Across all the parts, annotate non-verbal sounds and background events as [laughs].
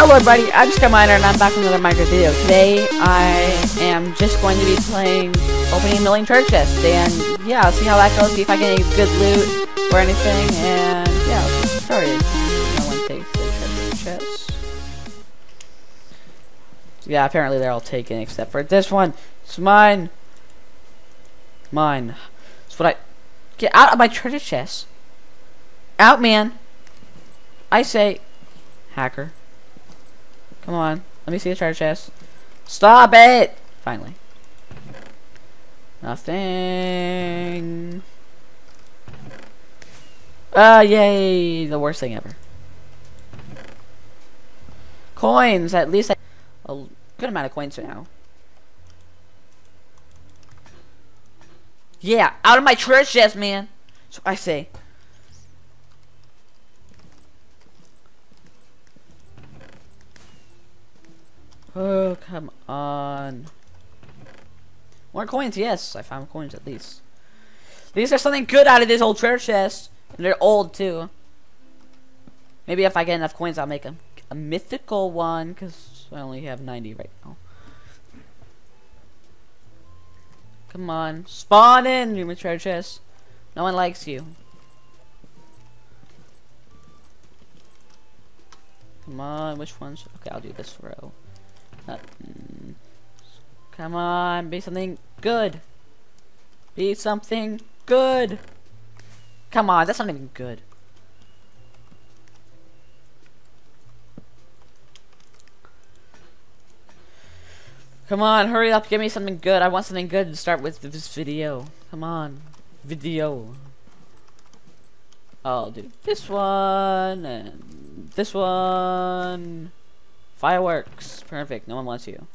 Hello everybody, I'm Skyminer and I'm back with another Minecraft video. Today I am just going to be playing opening a million treasure chests and yeah, I'll see how that goes, see if I get any good loot or anything and yeah, let's get started. No one takes the treasure chests. Yeah, apparently they're all taken except for this one. It's mine. Mine. It's what I... Get out of my treasure chest. Out, man. I say... Hacker. Come on. Let me see the treasure chest. Stop it! Finally. Nothing. Ah, uh, yay! The worst thing ever. Coins! At least I... A good amount of coins for now. Yeah, out of my treasure chest, man! So I say. Oh, come on. More coins, yes. I found coins at least. These are something good out of this old treasure chest. And they're old, too. Maybe if I get enough coins, I'll make a, a mythical one. Because I only have 90 right now. Come on. Spawn in, you treasure chest. No one likes you. Come on, which ones? Okay, I'll do this row. Mm. Come on, be something good. Be something good. Come on, that's not even good. Come on, hurry up, give me something good. I want something good to start with this video. Come on. Video. I'll do this one, and this one. Fireworks. Perfect. No one wants you.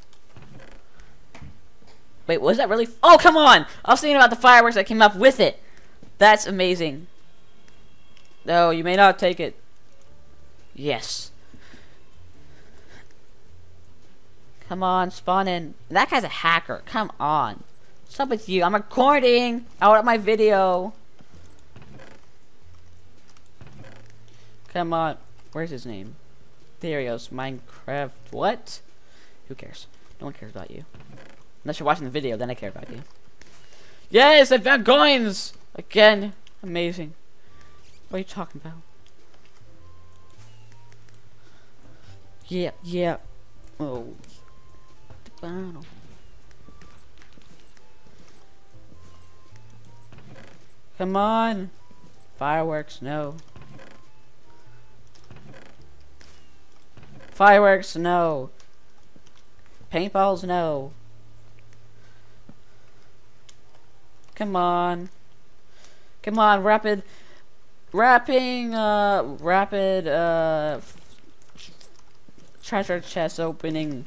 Wait, was that really? Oh, come on! I was thinking about the fireworks that came up with it. That's amazing. No, you may not take it. Yes. Come on, spawn in. That guy's a hacker. Come on. What's up with you? I'm recording out of my video. Come on. Where's his name? There he goes. Minecraft. What? Who cares? No one cares about you. Unless you're watching the video, then I care about you. Yes, I found coins! Again. Amazing. What are you talking about? Yeah, yeah. Oh. The bottle. Come on. Fireworks, no. Fireworks, no. Paintballs, no. Come on. Come on, rapid. Wrapping, uh, rapid, uh, treasure chest opening.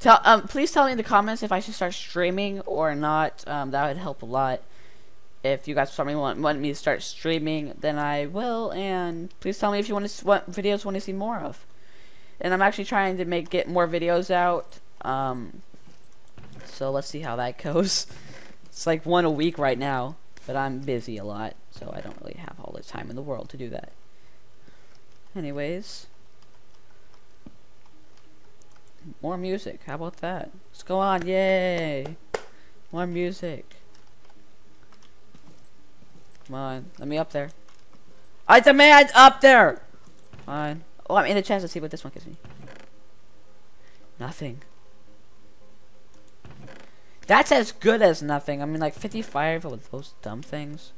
Tell, um, please tell me in the comments if I should start streaming or not. Um, that would help a lot if you guys want, want me to start streaming, then I will. And please tell me if you want to what videos want to see more of. And I'm actually trying to make get more videos out. Um, so let's see how that [laughs] goes. It's like one a week right now, but I'm busy a lot, so I don't really have all the time in the world to do that. Anyways. More music. How about that? Let's go on. Yay. More music. Come on, let me up there. I demand up there! Fine. Oh, I'm in the chest. Let's see what this one gives me. Nothing. That's as good as nothing. I mean, like 55 with those dumb things.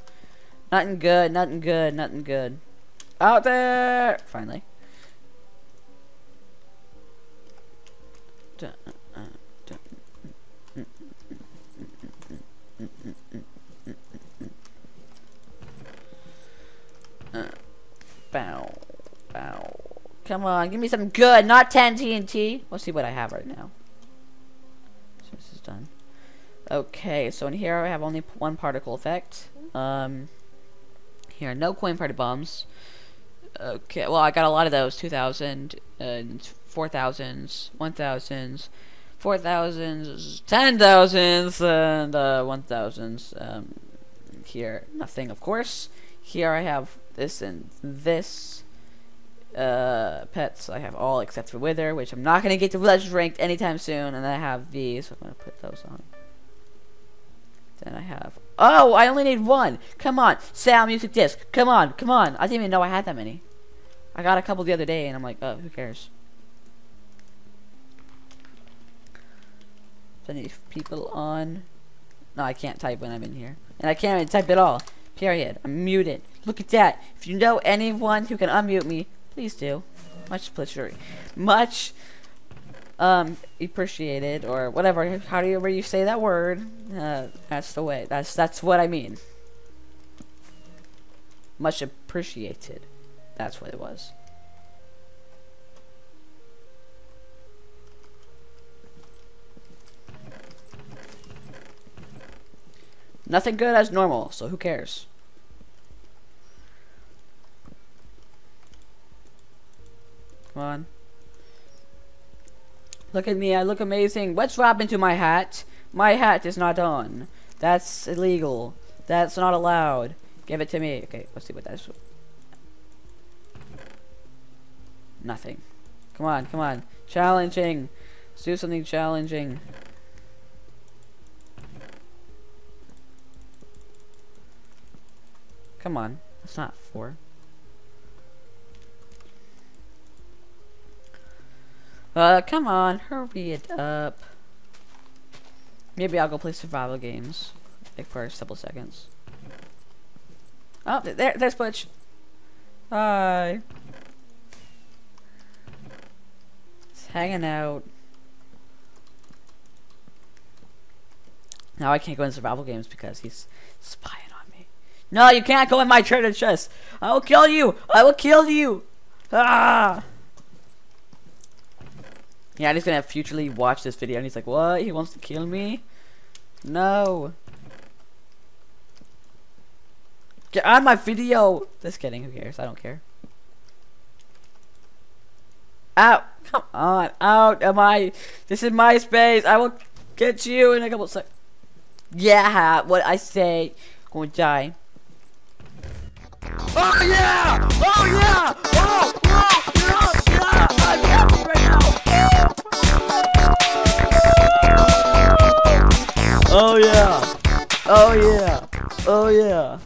Nothing good, nothing good, nothing good. Out there! Finally. Bow. Bow. Come on, give me some good, not 10 TNT. Let's see what I have right now. So this is done. Okay, so in here I have only one particle effect. Um, here, no coin party bombs. Okay, well, I got a lot of those. 2,000, and 4,000s, 1,000s, 4,000s, 10,000s, and uh, 1,000s. Um, here, nothing, of course. Here I have this and this. Uh, pets, I have all except for Wither, which I'm not going to get to Legend Ranked anytime soon. And then I have these, so I'm going to put those on. Then I have... Oh, I only need one! Come on! Sound Music Disc! Come on, come on! I didn't even know I had that many. I got a couple the other day, and I'm like, oh, who cares? I need people on... No, I can't type when I'm in here. And I can't even type at all. Period. I'm muted. Look at that. If you know anyone who can unmute me, please do. Much pleasure. Much um appreciated or whatever. How do you you say that word? Uh, that's the way. That's that's what I mean. Much appreciated. That's what it was. Nothing good as normal, so who cares? Come on. Look at me, I look amazing. What's happened to my hat? My hat is not on. That's illegal. That's not allowed. Give it to me. Okay, let's see what that's. Nothing. Come on, come on. Challenging. Let's do something challenging. Come on. That's not four. Uh, come on, hurry it up. Maybe I'll go play survival games, like for a couple seconds. Oh, there, there's Butch. Hi. Just hanging out. Now I can't go in survival games because he's spying. No, you can't go in my treasure chest. I will kill you. I will kill you. Ah. Yeah, he's gonna futurely watch this video and he's like, what? He wants to kill me? No. Get on my video! Just kidding, who cares? I don't care. Out! Come on, out of my... This is my space! I will get you in a couple seconds. Yeah, what I say. Going to die. Oh yeah! Oh yeah! Oh! Oh! Yeah! Oh yeah! Oh yeah! Oh yeah!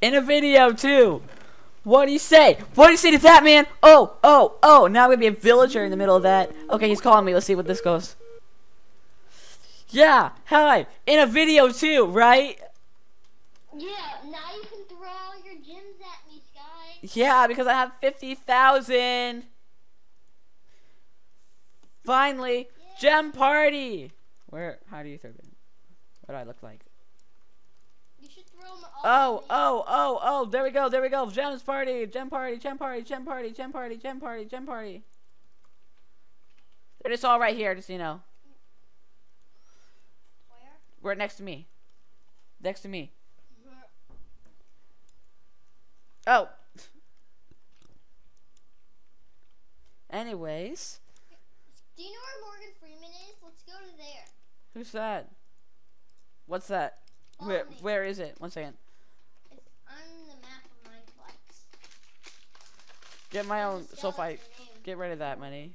In a video too! What do you say? What do you say to that man? Oh, oh, oh, now I'm gonna be a villager in the middle of that. Okay, he's calling me. Let's see what this goes. Yeah, hi. In a video too, right? Yeah, now you can throw all your gems at me, Sky. Yeah, because I have 50,000. Finally, Yeah. gem party. Where, how do you throw them? What do I look like? You should throw them all Oh, oh, oh, oh, there we go, there we go. Gems party, gem party, gem party, gem party, gem party, gem party, gem party. They're just all right here, just so you know. Where? We're next to me. Next to me. Oh. Anyways, Do you know where Morgan Freeman is? Let's go to there. who's that? What's that? Follow Where me. where is it? One second. It's on the map of Mineplex. Get my own so if I out your name get rid of that money.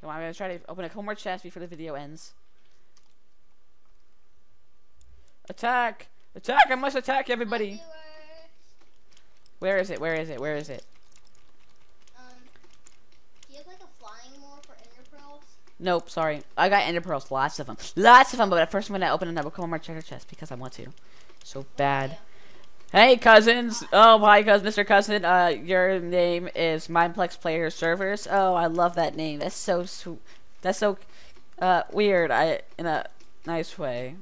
Come on, I'm gonna try to open a couple more chests before the video ends. Attack! Attack! I must attack everybody! Where is it? Where is it? Where is it? Um, do you have like a flying wall for ender pearls? Nope, sorry. I got ender pearls, lots of them. Lots of them, but at first I'm gonna open another couple more treasure chests because I want to. So bad. Hey cousins! Oh hi cousin, Mr. Cousin. Uh, your name is Mineplex Player Servers. Oh, I love that name. That's so sweet. That's so uh weird. I in a nice way.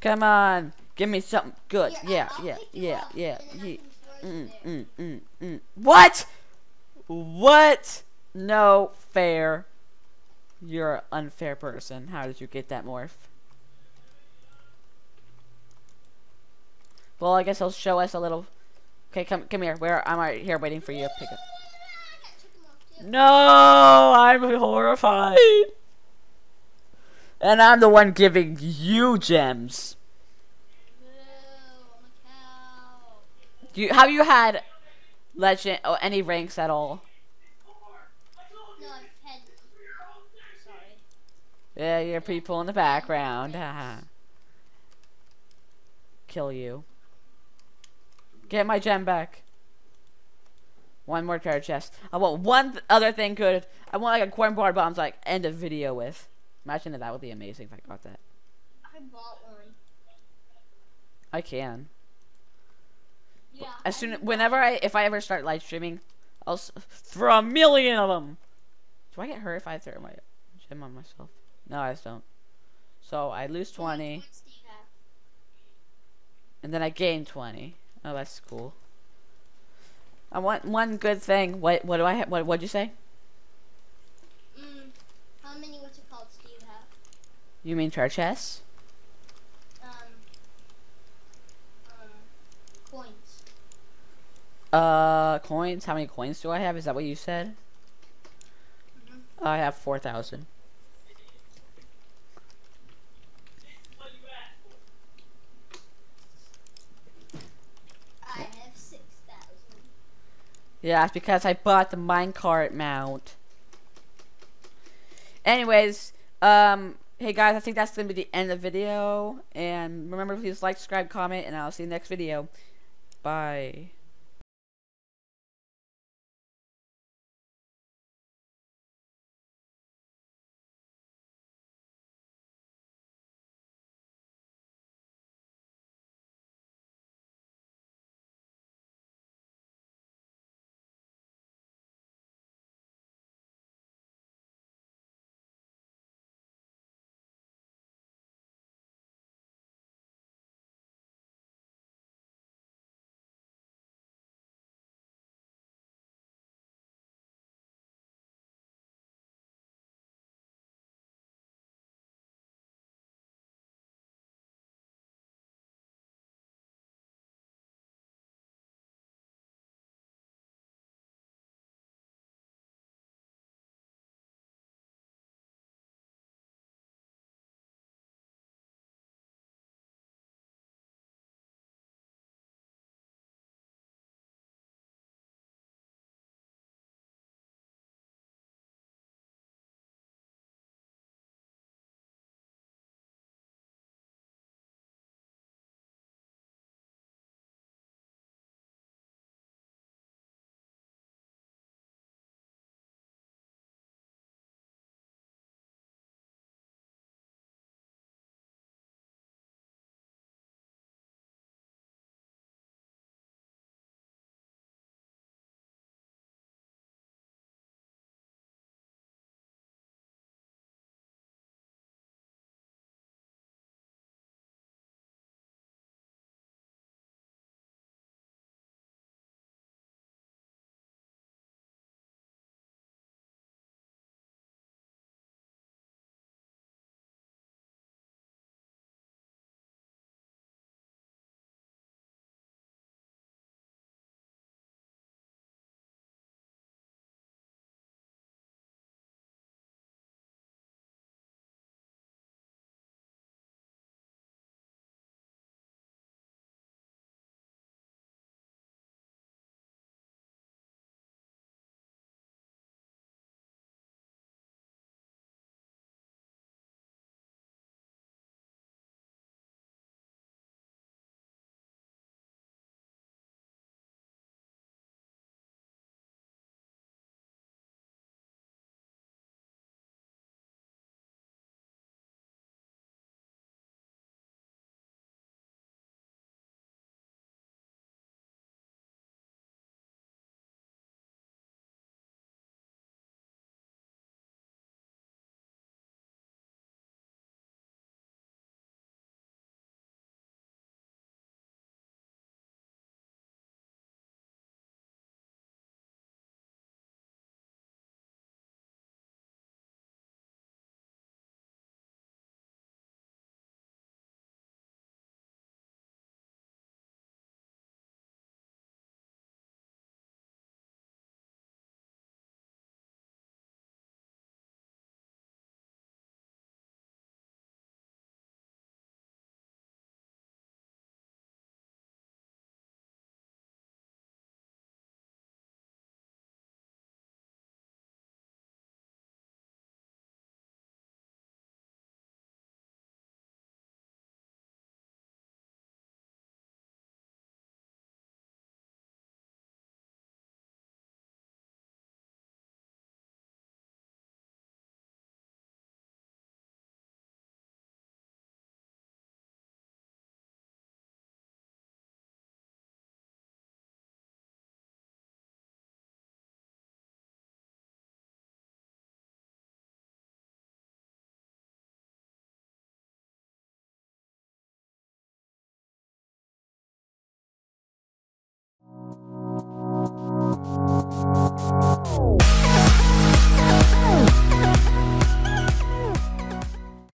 Come on, give me something good. Yeah, yeah, yeah, yeah, and then I yeah. can throw you Mm, mm, mm, mm. What? What? No fair. You're an unfair person. How did you get that morph? Well, I guess he'll show us a little. Okay, come come here. Where I'm right here waiting for you to pick up. I got took 'em off too. No, I'm horrified. And I'm the one giving you gems. You have you had legend or any ranks at all? No. Yeah, your people in the background. Kill you. Get my gem back. One more treasure chest. I want one th- other thing good. I want like a corn bar bombs like end a video with. Imagine if that would be amazing if I got that. I bought one. I can. Yeah. As I soon whenever I if I ever start live streaming, I'll s- throw a million of them. Do I get hurt if I throw my gem on myself? No, I just don't. So I lose twenty, points do you have? and then I gain twenty. Oh, that's cool. I want one good thing. What what do I have? What what'd you say? Mm. How many what's it called do you have? You mean treasure chests? Um. Um. Coins. Uh, coins. How many coins do I have? Is that what you said? I have four thousand. I have six thousand. Yeah, it's because I bought the minecart mount. Anyways, um, hey guys, I think that's gonna be the end of the video. And remember, please like, subscribe, comment, and I'll see you next video. Bye.